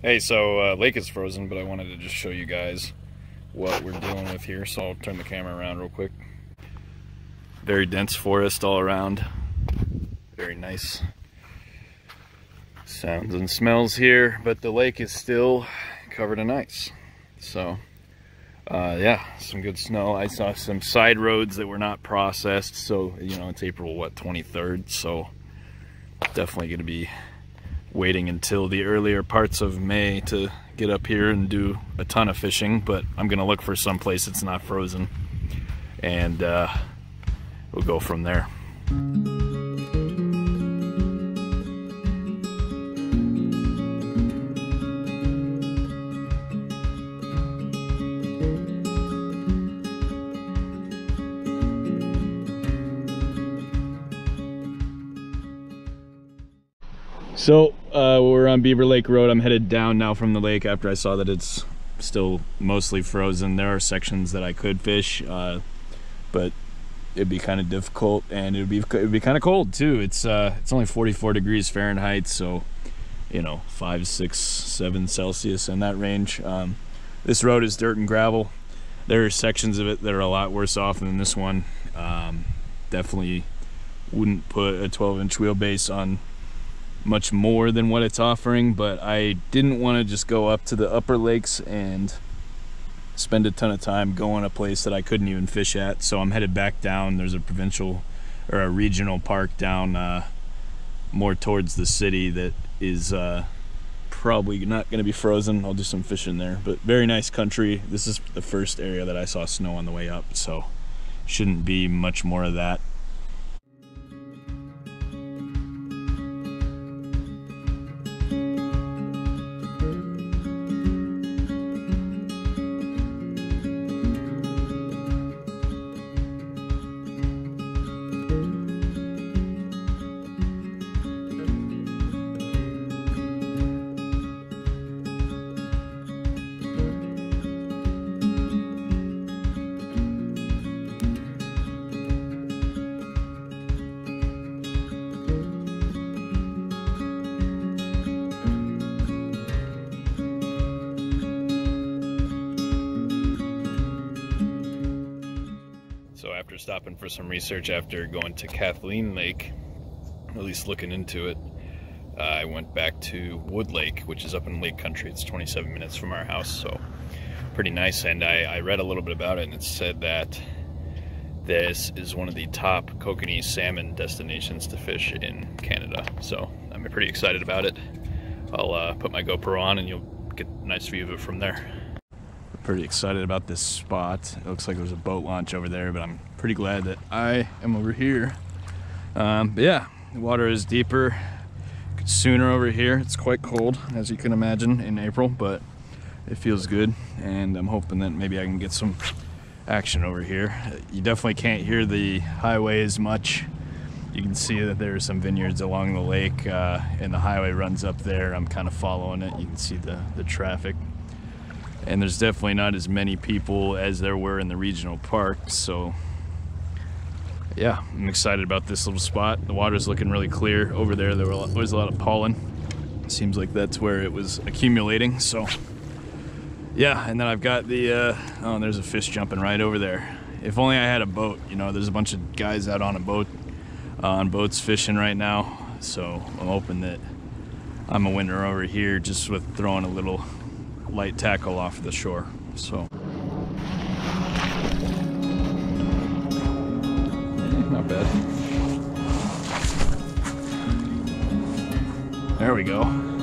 Hey, so uh, lake is frozen, but I wanted to just show you guys what we're dealing with here. So I'll turn the camera around real quick. Very dense forest all around. Very nice sounds and smells here, but the lake is still covered in ice. So uh, yeah, some good snow. I saw some side roads that were not processed. So, you know, it's April, what, 23rd. So definitely going to be waiting until the earlier parts of May to get up here and do a ton of fishing, but I'm gonna look for some place that's not frozen and uh, we'll go from there. So uh, we're on Beaver Lake Road. I'm headed down now from the lake after I saw that it's still mostly frozen. There are sections that I could fish, uh, but it'd be kind of difficult and it'd be it'd be kind of cold too. It's uh, it's only 44 degrees Fahrenheit, so you know five, six, seven Celsius in that range. Um, this road is dirt and gravel. There are sections of it that are a lot worse off than this one. Um, definitely wouldn't put a 12 inch wheelbase on much more than what it's offering, but I didn't want to just go up to the upper lakes and spend a ton of time going a place that I couldn't even fish at. So I'm headed back down. There's a provincial or a regional park down uh, more towards the city that is uh, probably not going to be frozen. I'll do some fishing there, but very nice country. This is the first area that I saw snow on the way up, so shouldn't be much more of that So after stopping for some research after going to Kathleen Lake, at least looking into it, uh, I went back to Wood Lake, which is up in Lake Country. It's 27 minutes from our house, so pretty nice. And I, I read a little bit about it, and it said that this is one of the top kokanee salmon destinations to fish in Canada. So I'm pretty excited about it. I'll uh, put my GoPro on, and you'll get a nice view of it from there pretty excited about this spot. It looks like there's a boat launch over there, but I'm pretty glad that I am over here. Um, yeah, the water is deeper sooner over here. It's quite cold, as you can imagine, in April, but it feels good, and I'm hoping that maybe I can get some action over here. You definitely can't hear the highway as much. You can see that there are some vineyards along the lake, uh, and the highway runs up there. I'm kind of following it. You can see the, the traffic and there's definitely not as many people as there were in the regional park so yeah I'm excited about this little spot. The water's looking really clear over there. There was a lot of pollen. Seems like that's where it was accumulating so yeah and then I've got the uh, oh there's a fish jumping right over there. If only I had a boat you know there's a bunch of guys out on a boat uh, on boats fishing right now so I'm hoping that I'm a winner over here just with throwing a little light tackle off the shore. So, hmm, not bad. There we go.